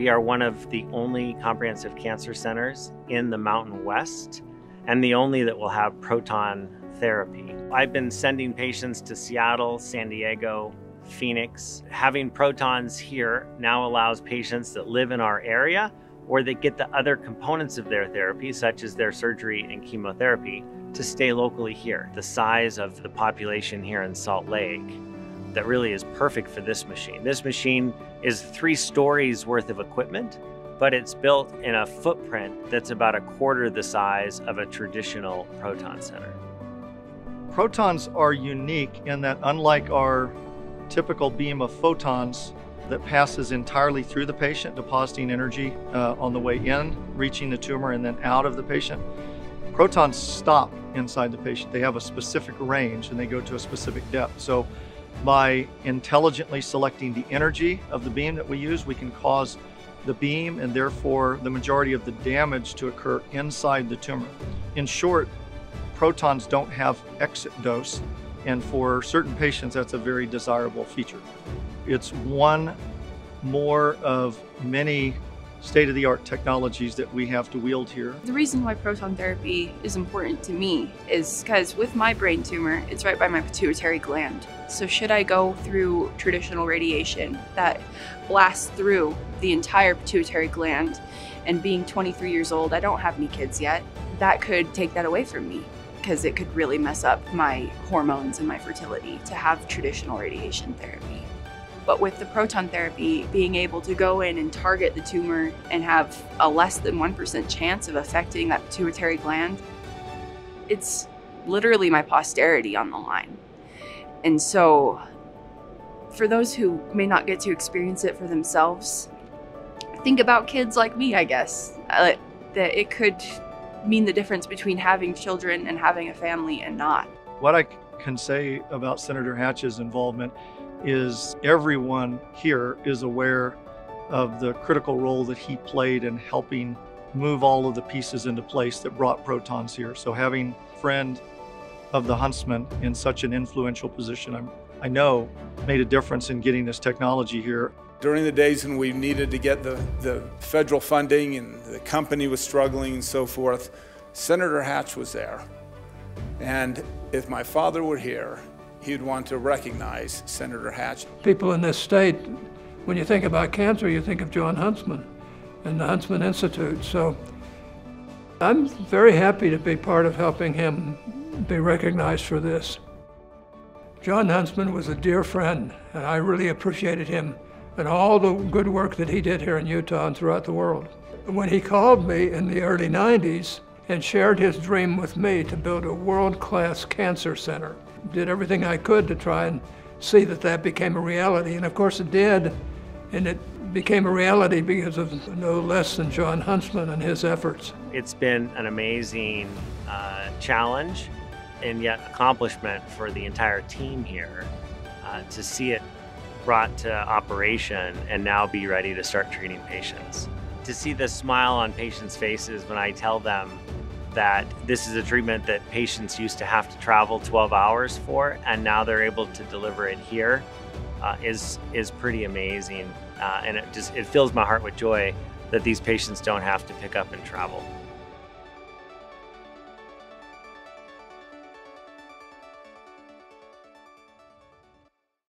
We are one of the only comprehensive cancer centers in the Mountain West and the only that will have proton therapy. I've been sending patients to Seattle, San Diego, Phoenix. Having protons here now allows patients that live in our area or that get the other components of their therapy, such as their surgery and chemotherapy, to stay locally here. The size of the population here in Salt Lake that really is perfect for this machine. This machine is three stories worth of equipment, but it's built in a footprint that's about a quarter the size of a traditional proton center. Protons are unique in that unlike our typical beam of photons that passes entirely through the patient, depositing energy uh, on the way in, reaching the tumor, and then out of the patient, protons stop inside the patient. They have a specific range and they go to a specific depth. So by intelligently selecting the energy of the beam that we use, we can cause the beam and therefore the majority of the damage to occur inside the tumor. In short, protons don't have exit dose, and for certain patients, that's a very desirable feature. It's one more of many state-of-the-art technologies that we have to wield here. The reason why proton therapy is important to me is because with my brain tumor, it's right by my pituitary gland. So should I go through traditional radiation that blasts through the entire pituitary gland and being 23 years old, I don't have any kids yet, that could take that away from me because it could really mess up my hormones and my fertility to have traditional radiation therapy. But with the proton therapy, being able to go in and target the tumor and have a less than 1% chance of affecting that pituitary gland, it's literally my posterity on the line. And so, for those who may not get to experience it for themselves, think about kids like me, I guess. Uh, that it could mean the difference between having children and having a family and not. What I can say about Senator Hatch's involvement is everyone here is aware of the critical role that he played in helping move all of the pieces into place that brought protons here. So having friend of the Huntsman in such an influential position, I'm, I know made a difference in getting this technology here. During the days when we needed to get the, the federal funding and the company was struggling and so forth, Senator Hatch was there. And if my father were here, he'd want to recognize Senator Hatch. People in this state, when you think about cancer, you think of John Huntsman and the Huntsman Institute. So I'm very happy to be part of helping him be recognized for this. John Huntsman was a dear friend, and I really appreciated him and all the good work that he did here in Utah and throughout the world. When he called me in the early 90s and shared his dream with me to build a world-class cancer center, did everything I could to try and see that that became a reality. And of course it did. And it became a reality because of no less than John Huntsman and his efforts. It's been an amazing uh, challenge and yet accomplishment for the entire team here uh, to see it brought to operation and now be ready to start treating patients. To see the smile on patients' faces when I tell them that this is a treatment that patients used to have to travel 12 hours for, and now they're able to deliver it here, uh, is is pretty amazing, uh, and it just it fills my heart with joy that these patients don't have to pick up and travel.